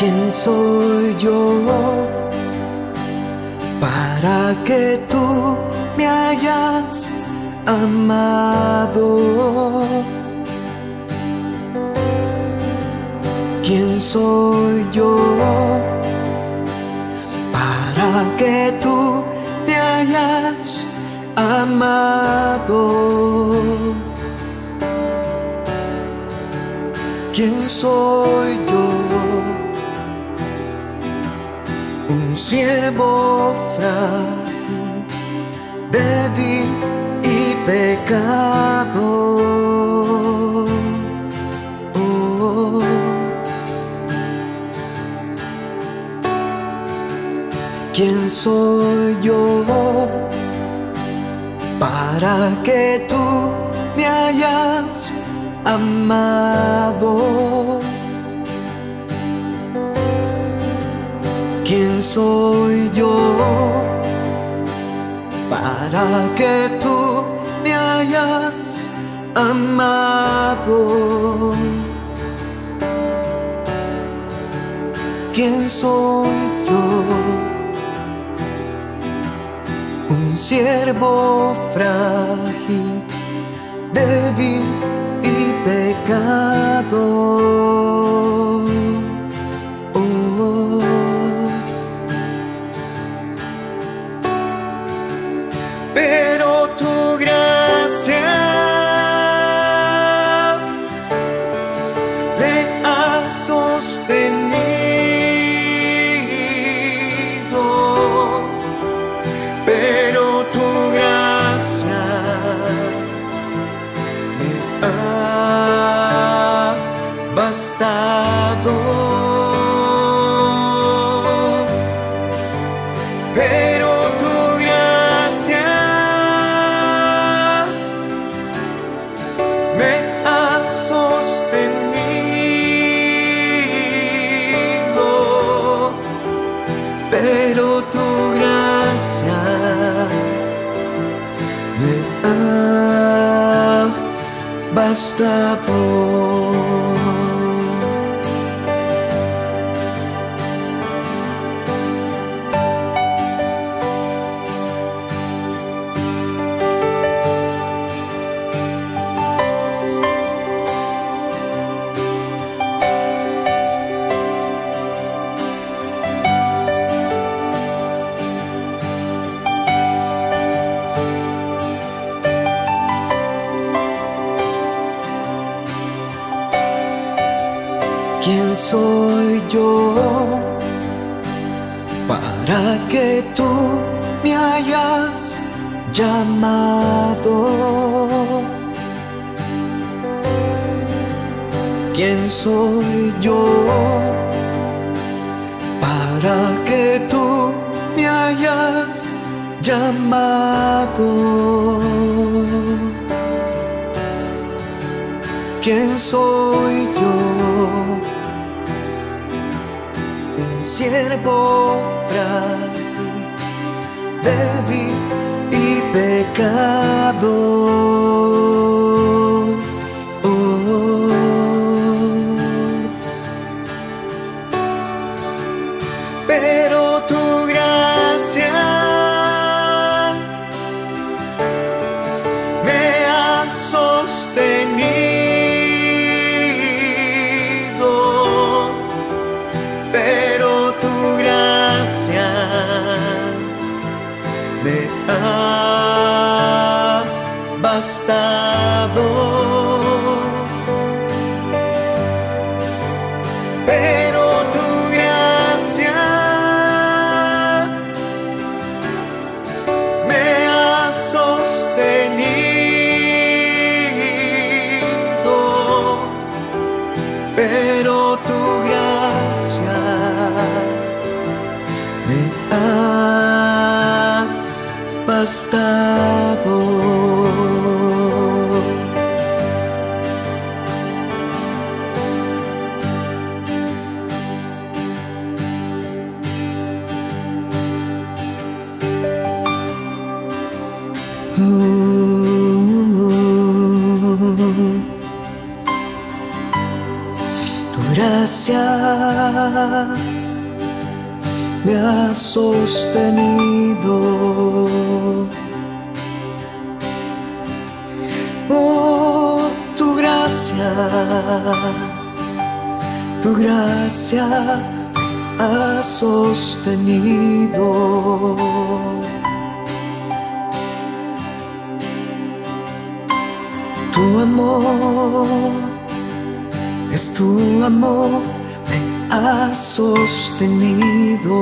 ¿Quién soy yo para que tú me hayas amado? ¿Quién soy yo para que tú me hayas amado? ¿Quién soy yo? Siervo frágil, débil y pecado. Oh. ¿Quién soy yo para que tú me hayas amado? ¿Quién soy yo para que tú me hayas amado? ¿Quién soy yo? Un siervo frágil, débil y pecado. Sostenido. Pero tu gracia me ha bastado. Bastado. ¿Quién soy yo para que tú me hayas llamado? ¿Quién soy yo para que tú me hayas llamado? ¿Quién soy yo? Siervo frágil, débil y pecado. Oh. Pero tu gracia me ha sostenido, bastado. Pero tu gracia me ha sostenido, pero tu gracia me ha bastado. Gracia me has sostenido. Por tu gracia, tu gracia ha sostenido. Tu amor, es tu amor, me ha sostenido.